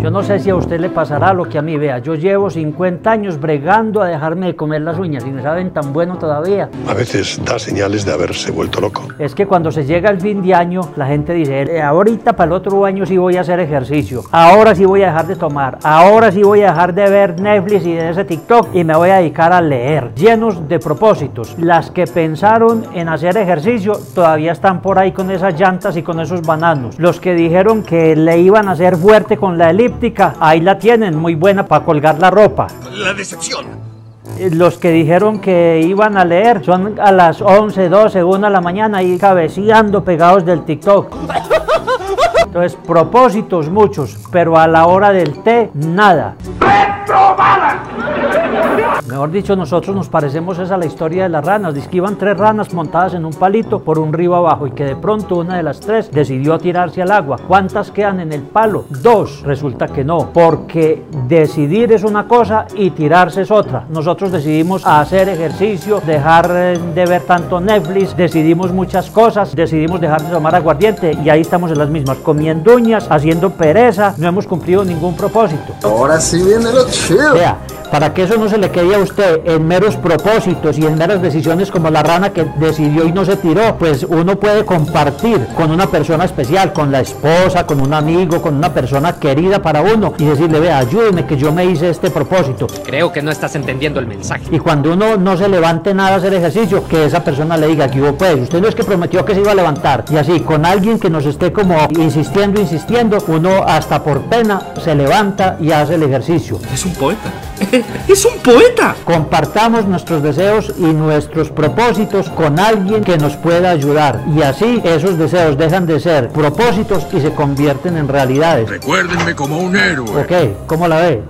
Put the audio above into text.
Yo no sé si a usted le pasará lo que a mí vea. Yo llevo 50 años bregando a dejarme de comer las uñas y me saben tan bueno todavía. A veces da señales de haberse vuelto loco. Es que cuando se llega el fin de año, la gente dice, "Eh, ahorita para el otro año sí voy a hacer ejercicio, ahora sí voy a dejar de tomar, ahora sí voy a dejar de ver Netflix y de ese TikTok y me voy a dedicar a leer, llenos de propósitos. Las que pensaron en hacer ejercicio todavía están por ahí con esas llantas y con esos bananos. Los que dijeron que le iban a hacer fuerte con la elíptica, ahí la tienen, muy buena para colgar la ropa. La decepción. Eh, Los que dijeron que iban a leer son a las 11, 12, 1 de la mañana y cabeceando pegados del TikTok. Entonces, propósitos muchos, pero a la hora del té, nada. Mejor dicho, nosotros nos parecemos es a la historia de las ranas. Dice que iban tres ranas montadas en un palito por un río abajo y que de pronto una de las tres decidió tirarse al agua. ¿Cuántas quedan en el palo? Dos. Resulta que no, porque decidir es una cosa y tirarse es otra. Nosotros decidimos hacer ejercicio, dejar eh, de ver tanto Netflix, decidimos muchas cosas, decidimos dejar de tomar aguardiente y ahí estamos en las mismas, comiendo uñas, haciendo pereza, no hemos cumplido ningún propósito. Ahora sí viene lo chido. Para que eso no se le quede a usted en meros propósitos y en meras decisiones como la rana que decidió y no se tiró, pues uno puede compartir con una persona especial, con la esposa, con un amigo, con una persona querida para uno y decirle, vea, ayúdeme que yo me hice este propósito. Creo que no estás entendiendo el mensaje. Y cuando uno no se levante nada a hacer ejercicio, que esa persona le diga que hubo pues, usted no es que prometió que se iba a levantar. Y así, con alguien que nos esté como insistiendo, insistiendo, uno hasta por pena se levanta y hace el ejercicio. Es un poeta. Es un poeta. Compartamos nuestros deseos y nuestros propósitos con alguien que nos pueda ayudar. Y así esos deseos dejan de ser propósitos y se convierten en realidades. Recuérdenme como un héroe. Ok, ¿cómo la ve?